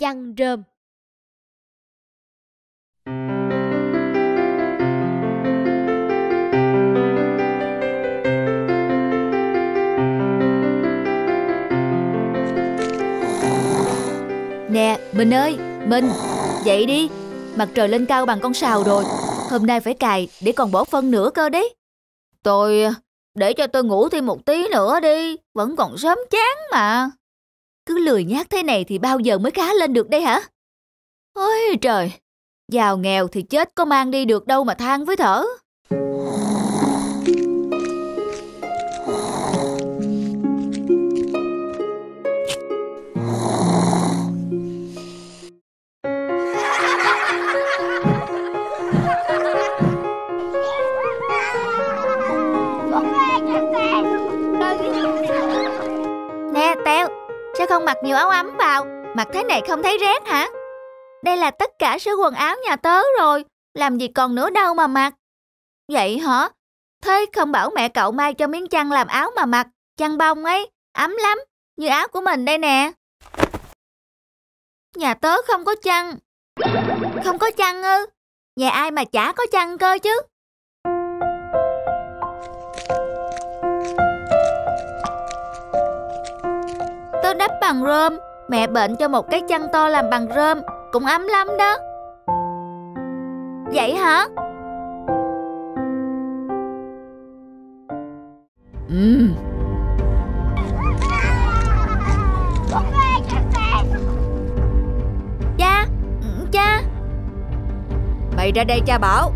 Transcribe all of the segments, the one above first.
chăn rơm Nè, Minh ơi, Minh, dậy đi. Mặt trời lên cao bằng con sào rồi. Hôm nay phải cài để còn bỏ phân nữa cơ đấy. Tôi, để cho tôi ngủ thêm một tí nữa đi. Vẫn còn sớm chán mà. Cứ lười nhác thế này thì bao giờ mới khá lên được đây hả? Ôi trời, giàu nghèo thì chết có mang đi được đâu mà than với thở. Con mặc nhiều áo ấm vào? Mặc thế này không thấy rét hả? Đây là tất cả số quần áo nhà tớ rồi, làm gì còn nữa đâu mà mặc. Vậy hả? Thế không bảo mẹ cậu may cho miếng chăn làm áo mà mặc, chăn bông ấy, ấm lắm, như áo của mình đây nè. Nhà tớ không có chăn. Không có chăn ư? Nhà ai mà chả có chăn cơ chứ? Tớ đắp bằng rơm, mẹ bệnh cho một cái chăn to làm bằng rơm, cũng ấm lắm đó. Vậy hả? Ừ. Cha, cha. Mày ra đây cha bảo.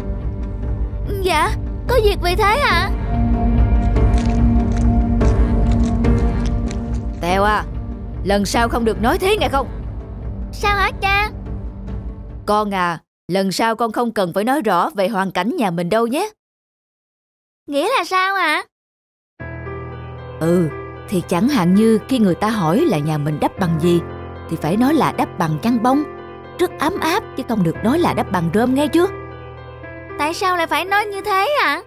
Dạ, có việc vì thế hả? Tèo à, lần sau không được nói thế nghe không? Sao hả cha? Con à, lần sau con không cần phải nói rõ về hoàn cảnh nhà mình đâu nhé. Nghĩa là sao ạ? Ừ, thì chẳng hạn như khi người ta hỏi là nhà mình đắp bằng gì, thì phải nói là đắp bằng chăn bông. Rất ấm áp chứ không được nói là đắp bằng rơm nghe chưa? Tại sao lại phải nói như thế ạ?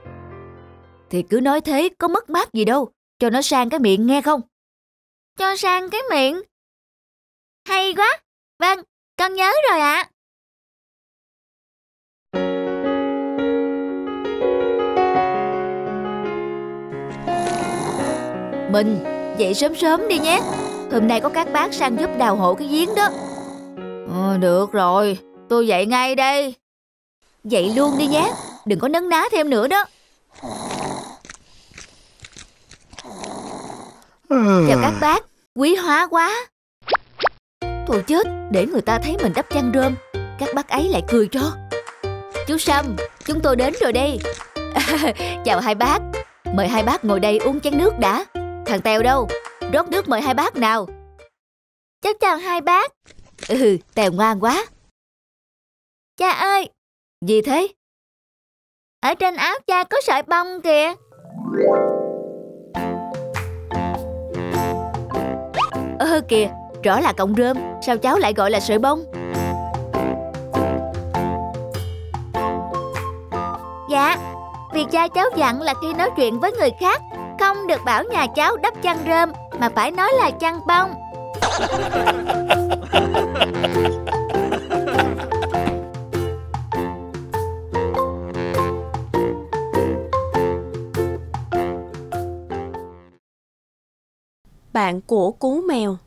Thì cứ nói thế có mất mát gì đâu, cho nó sang cái miệng nghe không? Cho sang cái miệng. Hay quá. Vâng, con nhớ rồi ạ. Mình, dậy sớm sớm đi nhé. Hôm nay có các bác sang giúp đào hộ cái giếng đó. Ờ, được rồi, tôi dậy ngay đây. Dậy luôn đi nhé, đừng có nấn ná thêm nữa đó. Chào các bác, quý hóa quá. Thôi chết, để người ta thấy mình đắp chăn rơm, các bác ấy lại cười cho. Chú Sâm, chúng tôi đến rồi đây. Chào hai bác, mời hai bác ngồi đây uống chén nước đã. Thằng Tèo đâu? Rót nước mời hai bác nào. Cháu chào hai bác. Ừ, Tèo ngoan quá. Cha ơi! Gì thế? Ở trên áo cha có sợi bông kìa. Ơ kìa, rõ là cọng rơm, sao cháu lại gọi là sợi bông? Dạ, vì cha cháu dặn là khi nói chuyện với người khác, không được bảo nhà cháu đắp chăn rơm, mà phải nói là chăn bông. Bạn của cú mèo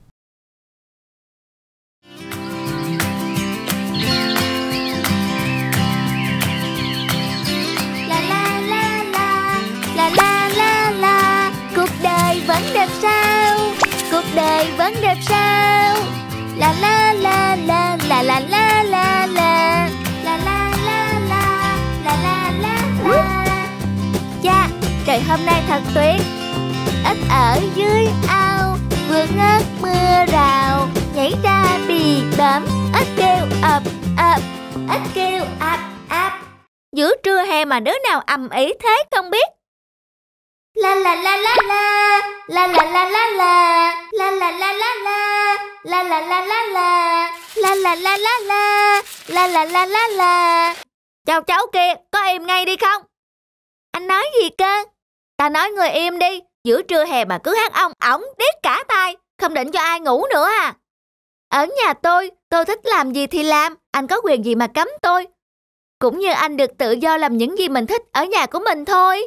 đẹp sao. La la la la, la la la la la, la la la la, la la la la. Cha, trời hôm nay thật tuyệt. Ít ở dưới ao, vừa ngớt mưa rào, nhảy ra bì bấm, Ít kêu ập ập, Ít kêu ập ập. Giữa trưa hè mà đứa nào ầm ĩ thế không biết. La la la la la, la la la la la, la la la la la, la la la la la, la la la la la, la la la la la. Chào cháu kia, có im ngay đi không? Anh nói gì cơ? Ta nói người im đi, giữa trưa hè mà cứ hát ông ổng điếc cả tai, không định cho ai ngủ nữa à. Ở nhà tôi, tôi thích làm gì thì làm, anh có quyền gì mà cấm tôi. Cũng như anh được tự do làm những gì mình thích ở nhà của mình thôi.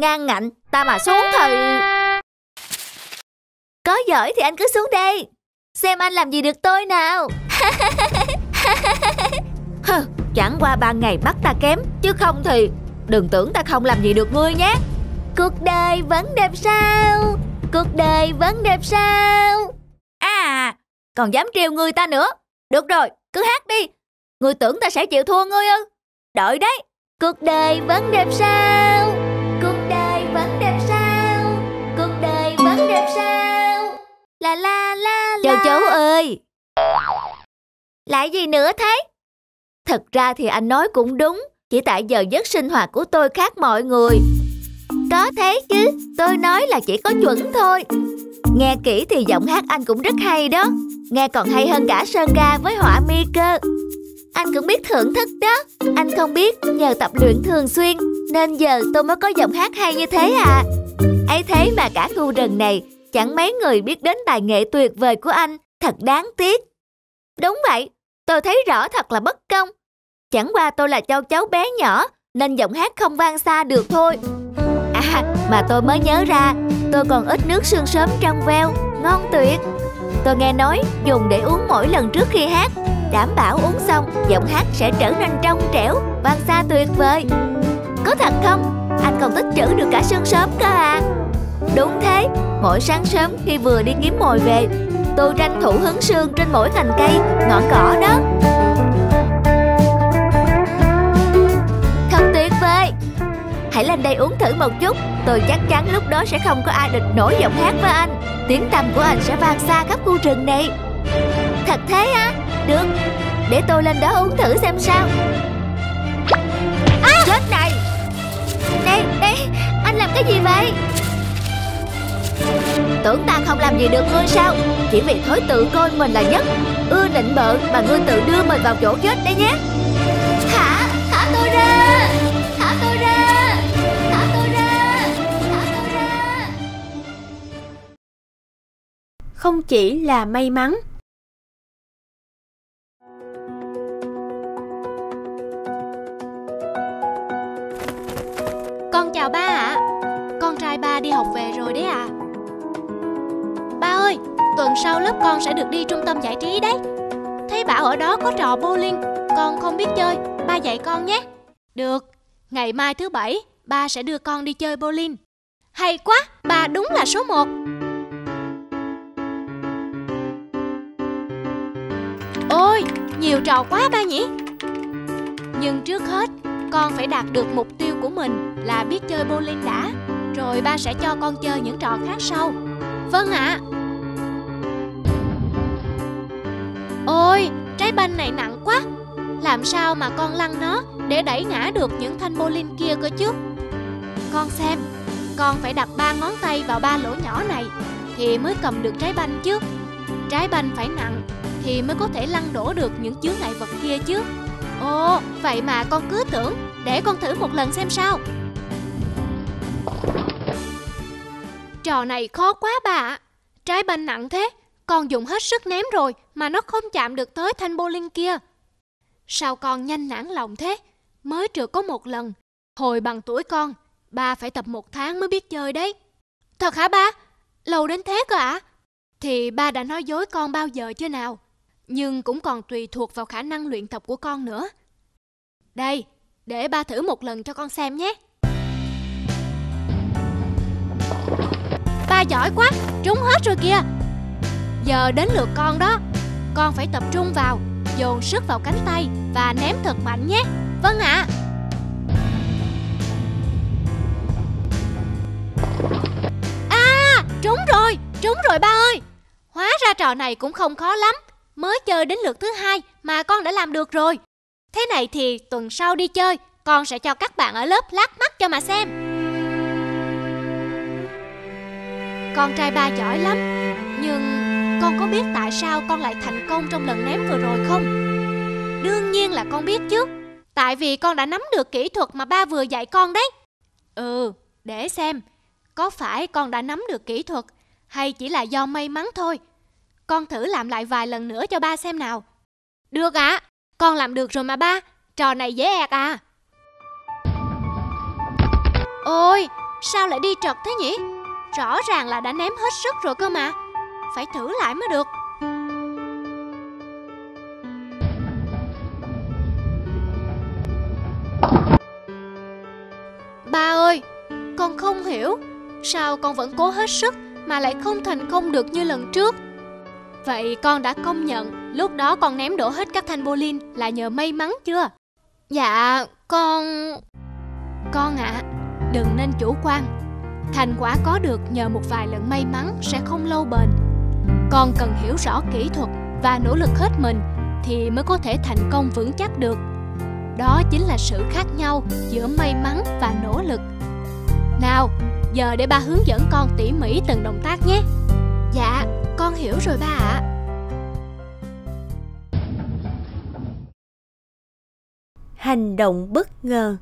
ngang ngạnh, ta mà xuống thì có giỏi thì anh cứ xuống đây Xem anh làm gì được tôi nào. Chẳng qua ba ngày bắt ta kém, Chứ không thì Đừng tưởng ta không làm gì được ngươi nhé. Cuộc đời vẫn đẹp sao? Cuộc đời vẫn đẹp sao? À Còn dám trêu người ta nữa. Được rồi, cứ hát đi. Ngươi tưởng ta sẽ chịu thua ngươi ư. Đợi đấy, Cuộc đời vẫn đẹp sao? La la la la. Chào cháu ơi! Lại gì nữa thế? Thật ra thì anh nói cũng đúng Chỉ tại giờ giấc sinh hoạt của tôi khác mọi người. Có thế chứ Tôi nói là chỉ có chuẩn thôi. Nghe kỹ thì giọng hát anh cũng rất hay đó Nghe còn hay hơn cả sơn ca với họa mi cơ. Anh cũng biết thưởng thức đó. Anh không biết nhờ tập luyện thường xuyên Nên giờ tôi mới có giọng hát hay như thế à. Ấy thế mà cả khu rừng này Chẳng mấy người biết đến tài nghệ tuyệt vời của anh. Thật đáng tiếc. Đúng vậy, Tôi thấy rõ thật là bất công. Chẳng qua tôi là châu cháu bé nhỏ, Nên giọng hát không vang xa được thôi. À mà tôi mới nhớ ra, Tôi còn ít nước sương sớm trong veo. Ngon tuyệt. Tôi nghe nói, dùng để uống mỗi lần trước khi hát. Đảm bảo uống xong, Giọng hát sẽ trở nên trong trẻo, Vang xa tuyệt vời. Có thật không? Anh còn tích trữ được cả sương sớm cơ à? Đúng thế Mỗi sáng sớm khi vừa đi kiếm mồi về Tôi tranh thủ hứng sương trên mỗi cành cây Ngọn cỏ đó. Thật tuyệt vời! Hãy lên đây uống thử một chút Tôi chắc chắn lúc đó sẽ không có ai địch nổi giọng hát với anh. Tiếng tầm của anh sẽ vang xa khắp khu rừng này. Thật thế á? Được Để tôi lên đó uống thử xem sao. À! Chết này! Đây, đây Anh làm cái gì vậy? Tưởng ta không làm gì được ngươi sao? Chỉ vì thối tự coi mình là nhất. Ưa nịnh bợ mà ngươi tự đưa mình vào chỗ chết đấy nhé. Thả, thả tôi ra. Thả tôi ra. Thả tôi ra. Thả tôi ra. Không chỉ là may mắn sau lớp con sẽ được đi trung tâm giải trí đấy. Thấy bảo ở đó có trò bowling, Con không biết chơi, Ba dạy con nhé. Được, Ngày mai thứ bảy, Ba sẽ đưa con đi chơi bowling. Hay quá, Ba đúng là số 1 Ôi, Nhiều trò quá ba nhỉ. Nhưng trước hết, Con phải đạt được mục tiêu của mình Là biết chơi bowling đã. Rồi ba sẽ cho con chơi những trò khác sau. Vâng ạ. à. Ôi, trái banh này nặng quá. Làm sao mà con lăn nó để đẩy ngã được những thanh bowling kia cơ chứ? Con xem, con phải đặt ba ngón tay vào ba lỗ nhỏ này Thì mới cầm được trái banh chứ. Trái banh phải nặng thì mới có thể lăn đổ được những chướng ngại vật kia chứ. Ồ, vậy mà con cứ tưởng Để con thử một lần xem sao. Trò này khó quá bà. Ạ Trái banh nặng thế con dùng hết sức ném rồi mà nó không chạm được tới thanh bowling kia. Sao con nhanh nản lòng thế? Mới trượt có một lần. Hồi bằng tuổi con, ba phải tập một tháng mới biết chơi đấy. Thật hả ba? Lâu đến thế cơ ạ? À? Thì ba đã nói dối con bao giờ chưa nào? Nhưng cũng còn tùy thuộc vào khả năng luyện tập của con nữa. Đây, để ba thử một lần cho con xem nhé. Ba giỏi quá, trúng hết rồi kìa. Giờ đến lượt con đó. Con phải tập trung vào, Dồn sức vào cánh tay Và ném thật mạnh nhé. Vâng ạ. À. à Trúng rồi Trúng rồi ba ơi. Hóa ra trò này cũng không khó lắm. Mới chơi đến lượt thứ hai mà con đã làm được rồi. Thế này thì tuần sau đi chơi, Con sẽ cho các bạn ở lớp lát mắt cho mà xem. Con trai ba giỏi lắm, Nhưng con có biết tại sao con lại thành công trong lần ném vừa rồi không? Đương nhiên là con biết chứ. Tại vì con đã nắm được kỹ thuật mà ba vừa dạy con đấy. Ừ, để xem. Có phải con đã nắm được kỹ thuật Hay chỉ là do may mắn thôi? Con thử làm lại vài lần nữa cho ba xem nào. Được ạ. À, Con làm được rồi mà ba. Trò này dễ ẹc à. Ôi Sao lại đi trật thế nhỉ? Rõ ràng là đã ném hết sức rồi cơ mà. Phải thử lại mới được. Ba ơi Con không hiểu Sao con vẫn cố hết sức Mà lại không thành công được như lần trước. Vậy con đã công nhận Lúc đó con ném đổ hết các thanh bowling Là nhờ may mắn chưa? Dạ con Con ạ. À, Đừng nên chủ quan. Thành quả có được nhờ một vài lần may mắn Sẽ không lâu bền. Con cần hiểu rõ kỹ thuật Và nỗ lực hết mình Thì mới có thể thành công vững chắc được. Đó chính là sự khác nhau giữa may mắn và nỗ lực. Nào, giờ để ba hướng dẫn con tỉ mỉ từng động tác nhé. Dạ con hiểu rồi ba ạ. Hành động bất ngờ.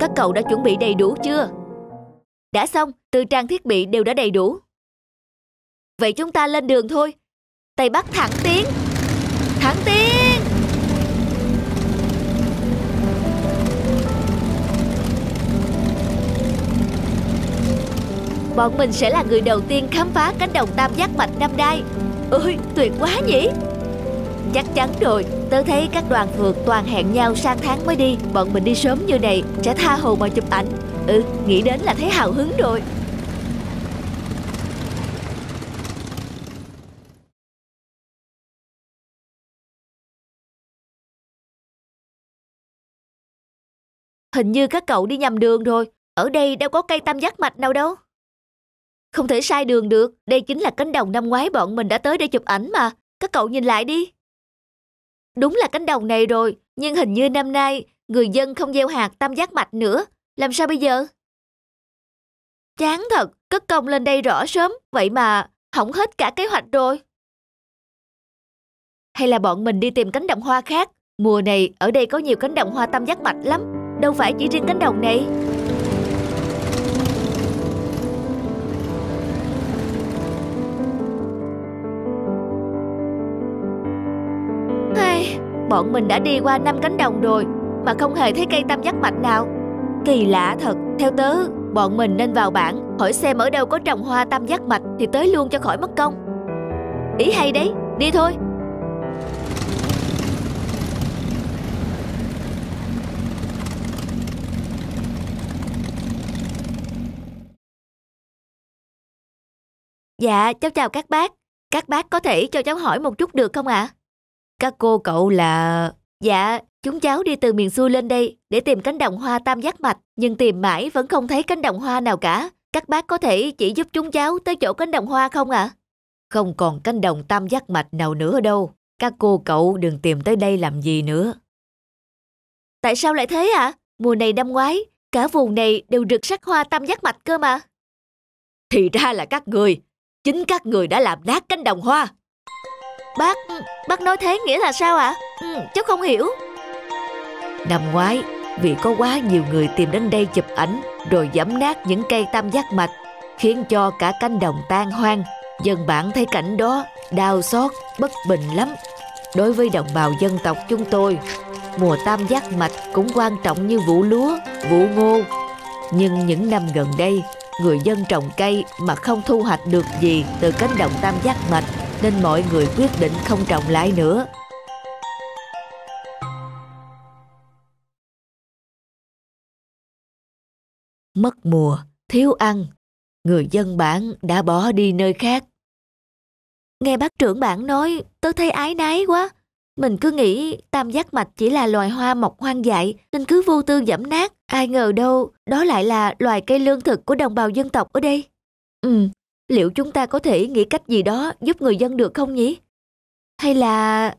Các cậu đã chuẩn bị đầy đủ chưa đã xong từ trang thiết bị đều đã đầy đủ Vậy chúng ta lên đường thôi. Tây Bắc thẳng tiến. Thẳng tiến. Bọn mình sẽ là người đầu tiên khám phá cánh đồng tam giác mạch năm nay. Ôi, tuyệt quá nhỉ? Chắc chắn rồi, tớ thấy các đoàn phượt toàn hẹn nhau sang tháng mới đi Bọn mình đi sớm như này sẽ tha hồ mà chụp ảnh Ừ, nghĩ đến là thấy hào hứng rồi Hình như các cậu đi nhầm đường rồi. Ở đây đâu có cây tam giác mạch nào đâu. Không thể sai đường được. Đây chính là cánh đồng năm ngoái bọn mình đã tới để chụp ảnh mà. Các cậu nhìn lại đi. Đúng là cánh đồng này rồi. Nhưng hình như năm nay người dân không gieo hạt tam giác mạch nữa. Làm sao bây giờ? Chán thật. Cất công lên đây rõ sớm. Vậy mà hỏng hết cả kế hoạch rồi. Hay là bọn mình đi tìm cánh đồng hoa khác. Mùa này ở đây có nhiều cánh đồng hoa tam giác mạch lắm. Đâu phải chỉ riêng cánh đồng này Bọn mình đã đi qua năm cánh đồng rồi Mà không hề thấy cây tam giác mạch nào Kỳ lạ thật Theo tớ Bọn mình nên vào bản Hỏi xem ở đâu có trồng hoa tam giác mạch Thì tới luôn cho khỏi mất công Ý hay đấy Đi thôi Dạ, cháu chào các bác. Các bác có thể cho cháu hỏi một chút được không ạ? À? Các cô cậu là... Dạ, chúng cháu đi từ miền xuôi lên đây để tìm cánh đồng hoa tam giác mạch, nhưng tìm mãi vẫn không thấy cánh đồng hoa nào cả. Các bác có thể chỉ giúp chúng cháu tới chỗ cánh đồng hoa không ạ? À? Không còn cánh đồng tam giác mạch nào nữa đâu. Các cô cậu đừng tìm tới đây làm gì nữa. Tại sao lại thế ạ? À? Mùa này năm ngoái, cả vùng này đều rực sắc hoa tam giác mạch cơ mà. Thì ra là các người Chính các người đã làm nát cánh đồng hoa Bác, bác nói thế nghĩa là sao ạ? À? Ừ, cháu không hiểu Năm ngoái, vì có quá nhiều người tìm đến đây chụp ảnh Rồi giẫm nát những cây tam giác mạch Khiến cho cả cánh đồng tan hoang Dân bản thấy cảnh đó đau xót, bất bình lắm Đối với đồng bào dân tộc chúng tôi Mùa tam giác mạch cũng quan trọng như vụ lúa, vụ ngô Nhưng những năm gần đây người dân trồng cây mà không thu hoạch được gì từ cánh đồng tam giác mạch nên mọi người quyết định không trồng lại nữa. Mất mùa, thiếu ăn, người dân bản đã bỏ đi nơi khác. Nghe bác trưởng bản nói, tôi thấy ái nái quá. Mình cứ nghĩ tam giác mạch chỉ là loài hoa mọc hoang dại nên cứ vô tư giảm nát. Ai ngờ đâu, đó lại là loài cây lương thực của đồng bào dân tộc ở đây. Ừ, liệu chúng ta có thể nghĩ cách gì đó giúp người dân được không nhỉ? Hay là...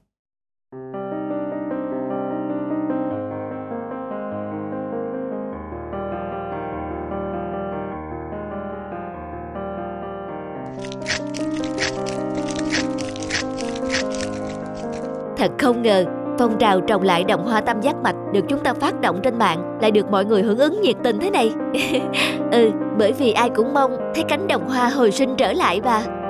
Thật không ngờ, phong trào trồng lại đồng hoa tam giác mạch được chúng ta phát động trên mạng lại được mọi người hưởng ứng nhiệt tình thế này. ừ, bởi vì ai cũng mong thấy cánh đồng hoa hồi sinh trở lại và.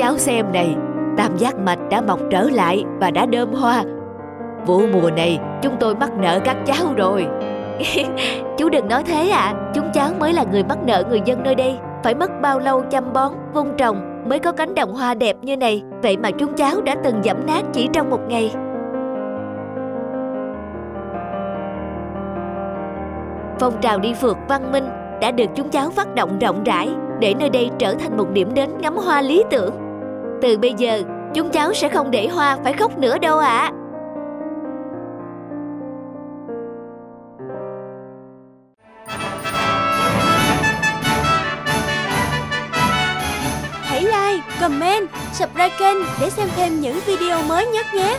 Cháu xem này, tam giác mạch đã mọc trở lại và đã đơm hoa. Vụ mùa này chúng tôi mắc nợ các cháu rồi. Chú đừng nói thế ạ, à. chúng cháu mới là người mắc nợ người dân nơi đây. Phải mất bao lâu chăm bón, vun trồng mới có cánh đồng hoa đẹp như này. Vậy mà chúng cháu đã từng dẫm nát chỉ trong một ngày. Phong trào đi phượt văn minh đã được chúng cháu phát động rộng rãi để nơi đây trở thành một điểm đến ngắm hoa lý tưởng. Từ bây giờ, chúng cháu sẽ không để hoa phải khóc nữa đâu ạ. À. Hãy like, comment, subscribe kênh để xem thêm những video mới nhất nhé!